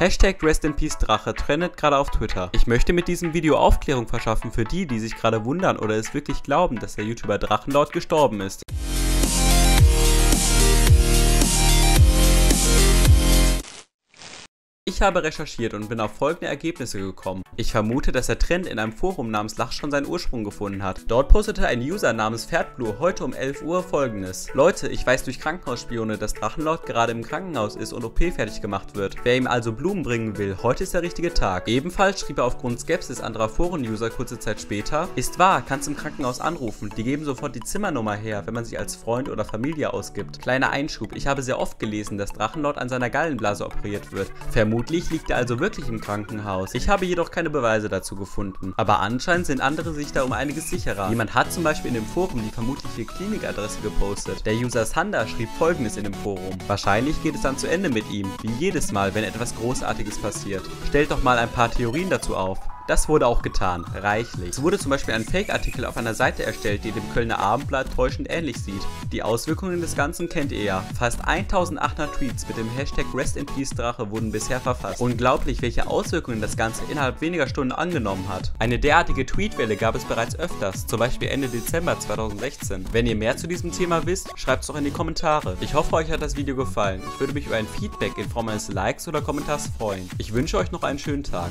Hashtag Rest in Peace Drache trendet gerade auf Twitter. Ich möchte mit diesem Video Aufklärung verschaffen für die, die sich gerade wundern oder es wirklich glauben, dass der YouTuber Drachenlord gestorben ist. Ich habe recherchiert und bin auf folgende Ergebnisse gekommen. Ich vermute, dass der Trend in einem Forum namens Lach schon seinen Ursprung gefunden hat. Dort postete ein User namens Pferdblue heute um 11 Uhr folgendes. Leute, ich weiß durch Krankenhausspione, dass Drachenlord gerade im Krankenhaus ist und OP fertig gemacht wird. Wer ihm also Blumen bringen will, heute ist der richtige Tag. Ebenfalls schrieb er aufgrund Skepsis anderer Foren-User kurze Zeit später, ist wahr, kannst im Krankenhaus anrufen, die geben sofort die Zimmernummer her, wenn man sich als Freund oder Familie ausgibt. Kleiner Einschub, ich habe sehr oft gelesen, dass Drachenlord an seiner Gallenblase operiert wird. Vermutlich liegt er also wirklich im Krankenhaus. Ich habe jedoch keine Beweise dazu gefunden. Aber anscheinend sind andere sich da um einiges sicherer. Jemand hat zum Beispiel in dem Forum die vermutliche Klinikadresse gepostet. Der User Sander schrieb folgendes in dem Forum. Wahrscheinlich geht es dann zu Ende mit ihm, wie jedes Mal, wenn etwas Großartiges passiert. Stellt doch mal ein paar Theorien dazu auf. Das wurde auch getan, reichlich. Es wurde zum Beispiel ein Fake-Artikel auf einer Seite erstellt, die dem Kölner Abendblatt täuschend ähnlich sieht. Die Auswirkungen des Ganzen kennt ihr ja. Fast 1800 Tweets mit dem Hashtag RestInPeaceDrache wurden bisher verfasst. Unglaublich, welche Auswirkungen das Ganze innerhalb weniger Stunden angenommen hat. Eine derartige Tweetwelle gab es bereits öfters, zum Beispiel Ende Dezember 2016. Wenn ihr mehr zu diesem Thema wisst, schreibt es doch in die Kommentare. Ich hoffe, euch hat das Video gefallen. Ich würde mich über ein Feedback in Form eines Likes oder Kommentars freuen. Ich wünsche euch noch einen schönen Tag.